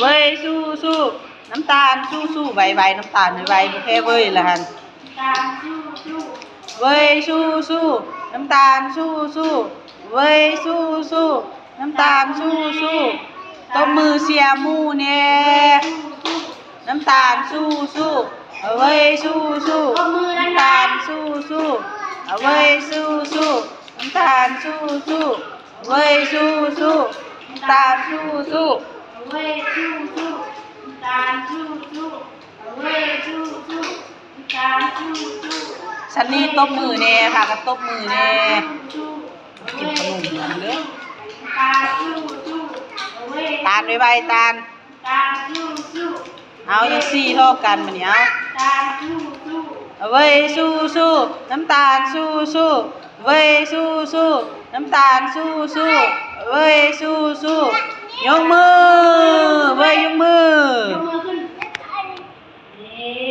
เว้ยสู้สู้น้ำตาลสู้สู้ใบใบน้ำตาลใบใบแค่เว้ยละหันตาสู้สู้เว้ยสู้สู้น้ำตาลสู้สู้เว้ยสู้สู้น้ำตาลสู้สู้ตบมือเสียมูเนี่ยน้ำตาลสู้สู้เอาไว้สู้สู้น้ำตาลสู้สู้เอาไว้สู้สู้น้ำตาลสู้สู้เอาไว้สู้สู้น้ำตาลสู้สู้ ว้ยสู้สู้ตามสู้สู้เอาเว้ยสู้สู้ตามสู้สู้ชันนี่ตบมือแน่ค่ะก็ตบมือแน่สู้กินขนมเหมือนเด้อตามสู้สู้เอาเว้ยตาลไว้ใบตาลตามสู้สู้เอาอย่าซี่เท่ากันมันเนี่ยเอาตามสู้สู้เอาไว้สู้สู้น้ำตาลสู้สู้เอาไว้สู้สู้น้ำตาลสู้สู้เอาไว้สู้สู้ยกมือ